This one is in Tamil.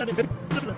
நடக்கிறது